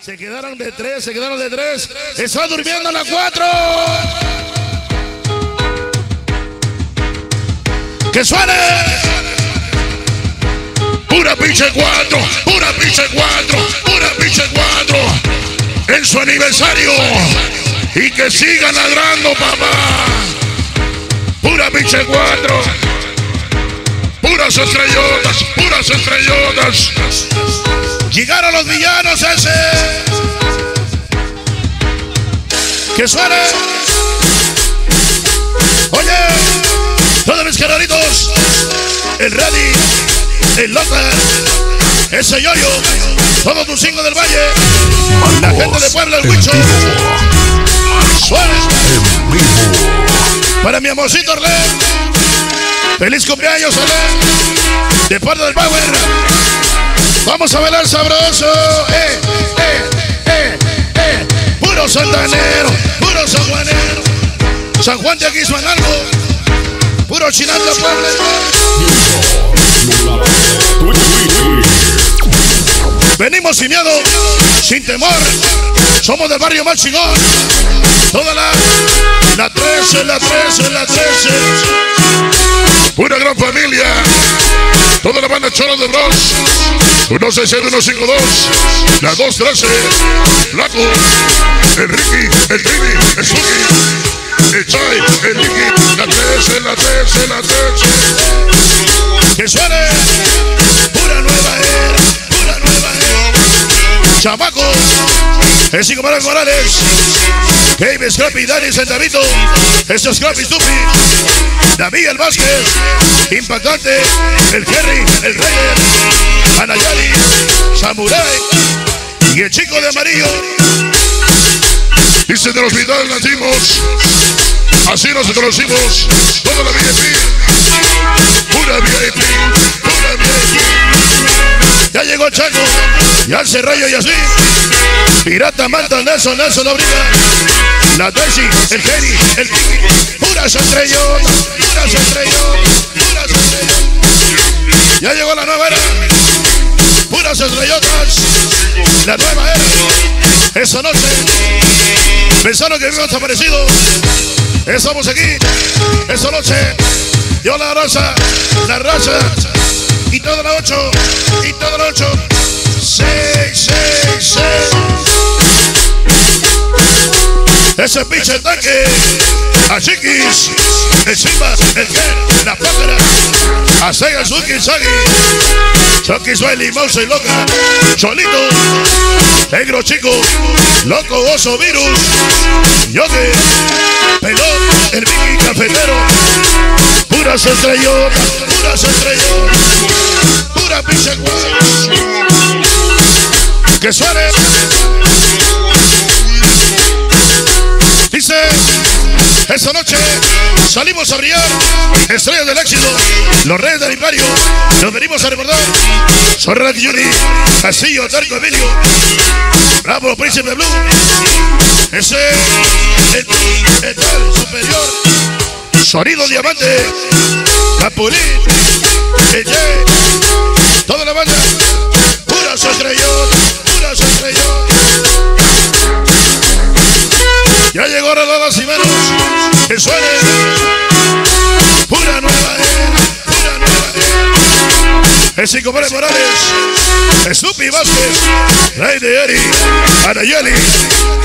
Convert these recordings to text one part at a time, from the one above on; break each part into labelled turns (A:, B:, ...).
A: Se quedaron de tres, se quedaron de tres. Está durmiendo la cuatro. ¡Que suene! Pura pinche cuatro, pura pinche cuatro, pura pinche cuatro. En su aniversario. Y que siga ladrando, papá. Pura pinche cuatro. Puras estrellotas, puras estrellotas. Llegaron los villanos ese. Que suene. Oye, todos mis carnalitos. El Ready, el Loca, ese Yoyo, todos tus cinco del Valle. La gente de Puebla, el Huicho. Suena. Para mi amorcito Arlen. Feliz cumpleaños, Arlen. De parte del Power. Vamos a bailar sabroso. Eh, eh, eh, eh. Puro santanero, puro sanjuanero. San Juan de aquí suena algo. Puro chinando Puebla. Venimos sin miedo, sin temor. Somos del barrio más chingón. Toda la, la 13, la 13, la 13. Una gran familia. Toda la banda Cholo de Bros. 167, 152. La 213. Flaco. El Ricky, el Trini, el Suki. El Chai, el Ricky. La 13, la 13, la 13. Que suene. Pura nueva era. Pura nueva era. Chamacos. El Cinco Morales Morales. Gabe Scrappy, Dani Centavito. Eso es Scrappy Stupi. David Vázquez. Impactante. El Jerry. El Reyes. Anayali. Samurai. Y el chico de amarillo. Dice del hospital nacimos. Así nos conocimos. Toda la VIP. Pura VIP. Pura VIP. Ya llegó Chaco. Ya el Rayo y así. Pirata Manta, Nelson, Nelson Obriga. La Daisy, el Jerry, el Kiki. Puras estrellotas. Puras estrellotas. Puras estrellotas. Ya llegó la nueva era. Puras estrellotas. La nueva era. Esa noche. Pensaron que habíamos desaparecido. Estamos aquí. Esa noche. Yo la raza. La raza. Y toda la ocho. Y toda la ocho. Ese pinche tanque. A Chiquis. El Simba. El Ken. La Pájara. A Sega Suki Sagi. Chucky Swelly, Mouse y Loca. Cholito. Negro Chico. Loco Oso Virus. Yogi. Pelón. El Vicky Cafetero. Puras estrellotas. Puras estrellotas. Pura pinche. Que suene. Dice, esta noche salimos a brillar, estrellas del éxito, los reyes del imperio, nos venimos a recordar. Sorra Yuri, Castillo, Tarco Emilio, Bravo, Príncipe Blue, ese, el, tal superior, Sonido Diamante, Capulín, toda la banda, suene. Pura nueva era, pura nueva era. El Cinco Pérez Morales, Snoopy Vázquez, Rey de Eri, Anayeli,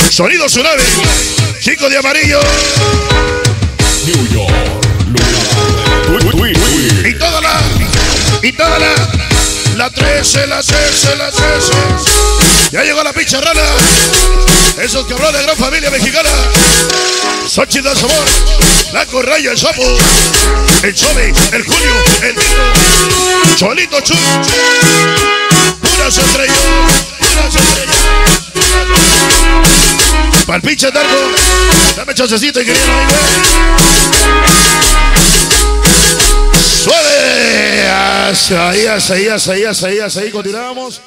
A: Sonido Tsunami, Chico de Amarillo.
B: New York,
A: Y toda la, y toda la, la 13, la 13, la 13. Ya llegó la pinche rana. Esos cabrones de gran familia mexicana. Xochitl sabor. La corraya, el sapo. El chome, el julio, el Nino. Cholito Chu. Puras estrellas. Puras estrellas. Para el pinche tarco. Dame chancecito y querido amigo. Suave. Hasta ahí, hasta ahí, hasta ahí, hasta ahí, hasta ahí. Continuamos.